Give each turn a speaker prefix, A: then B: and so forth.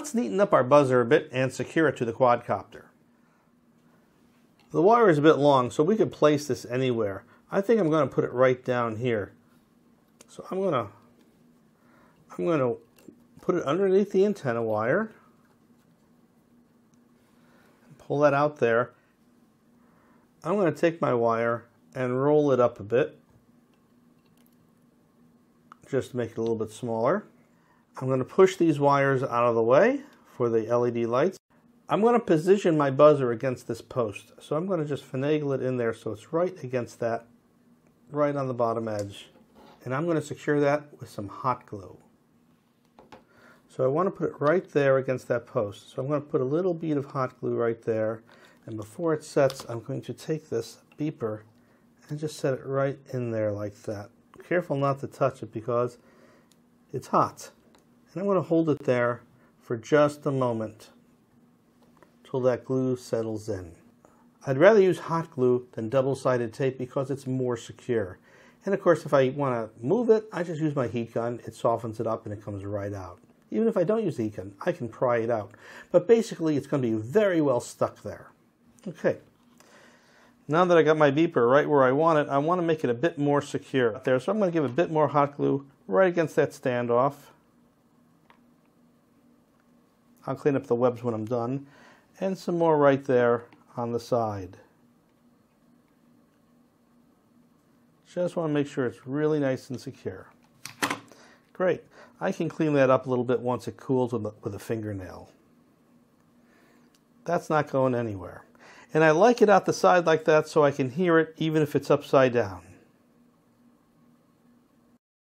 A: let's neaten up our buzzer a bit and secure it to the quadcopter. The wire is a bit long, so we could place this anywhere. I think I'm going to put it right down here. So I'm going to I'm going to put it underneath the antenna wire. Pull that out there. I'm going to take my wire and roll it up a bit just to make it a little bit smaller. I'm going to push these wires out of the way for the LED lights. I'm going to position my buzzer against this post. So I'm going to just finagle it in there so it's right against that, right on the bottom edge. And I'm going to secure that with some hot glue. So I want to put it right there against that post. So I'm going to put a little bead of hot glue right there. And before it sets, I'm going to take this beeper and just set it right in there like that. Careful not to touch it because it's hot. And I'm going to hold it there for just a moment till that glue settles in. I'd rather use hot glue than double-sided tape because it's more secure. And of course, if I want to move it, I just use my heat gun. It softens it up and it comes right out. Even if I don't use the heat gun, I can pry it out. But basically, it's going to be very well stuck there. Okay. Now that I got my beeper right where I want it, I want to make it a bit more secure there. So I'm going to give a bit more hot glue right against that standoff. I'll clean up the webs when I'm done. And some more right there on the side. Just want to make sure it's really nice and secure. Great. I can clean that up a little bit once it cools with a, with a fingernail. That's not going anywhere. And I like it out the side like that so I can hear it even if it's upside down.